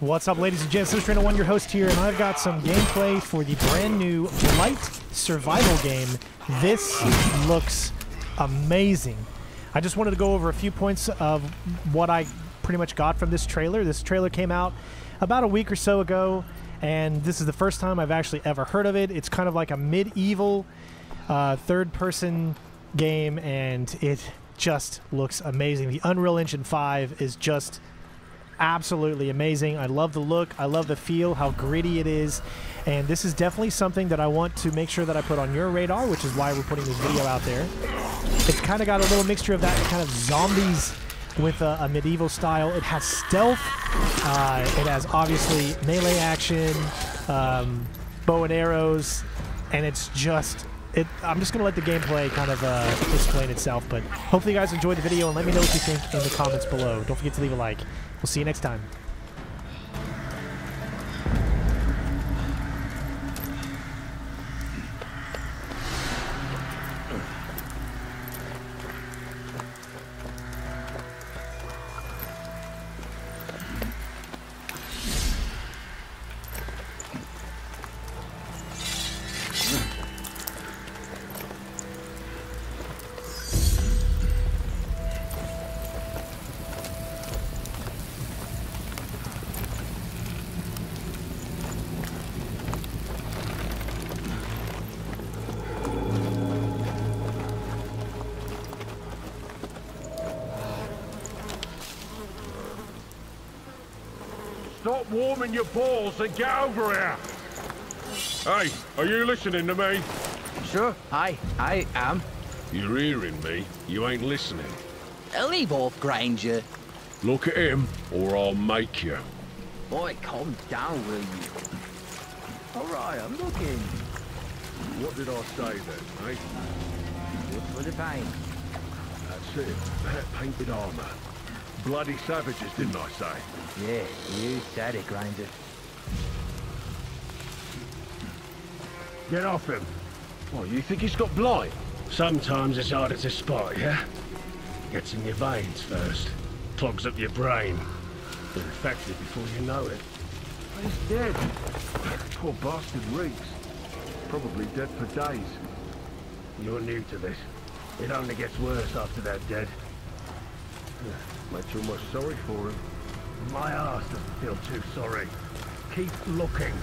What's up, ladies and gents? This is Trainer One, your host here, and I've got some gameplay for the brand new Blight survival game. This looks amazing. I just wanted to go over a few points of what I pretty much got from this trailer. This trailer came out about a week or so ago, and this is the first time I've actually ever heard of it. It's kind of like a medieval uh, third-person game, and it just looks amazing. The Unreal Engine 5 is just absolutely amazing. I love the look, I love the feel, how gritty it is, and this is definitely something that I want to make sure that I put on your radar, which is why we're putting this video out there. It's kind of got a little mixture of that kind of zombies with a, a medieval style. It has stealth, uh, it has obviously melee action, um, bow and arrows, and it's just it, I'm just going to let the gameplay kind of uh, explain itself, but hopefully you guys enjoyed the video and let me know what you think in the comments below. Don't forget to leave a like. We'll see you next time. Stop warming your balls and get over here! Hey, are you listening to me? Sure, I, I am. You're hearing me. You ain't listening. Leave off, Granger. Look at him, or I'll make you. Boy, calm down, will you? All right, I'm looking. What did I say then, eh? Good for the pain. That's it. That painted armor. Bloody savages, didn't I say? Yeah, you said it, Granger. Get off him. What, you think he's got blight? Sometimes it's harder to spot, yeah? Gets in your veins first, clogs up your brain. You're infected before you know it. Oh, he's dead. Poor bastard reeks. Probably dead for days. You're new to this. It only gets worse after they're dead. Makes too much sorry for him. My ass doesn't feel too sorry. Keep looking.